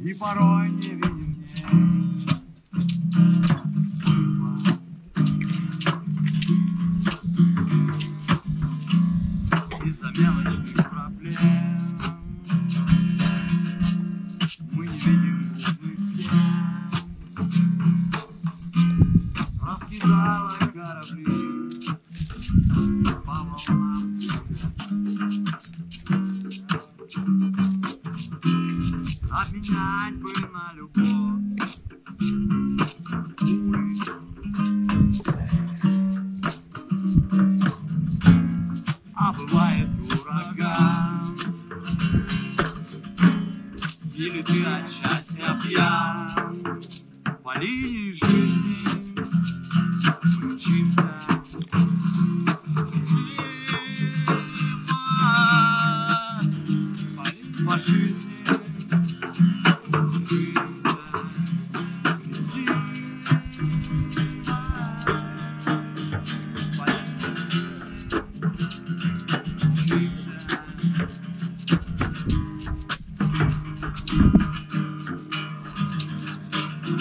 И порой не виден мне Из-за мелочных проблем Мы не видим нужных тем Раскидала корабли По волнам Обменять бы на любовь. А бывает ураган. Или ты от счастья пьян. По линии жизни мчимся Мимо По жизни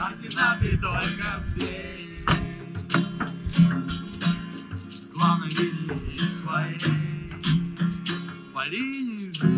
Координаты только все Главной линии своей По линии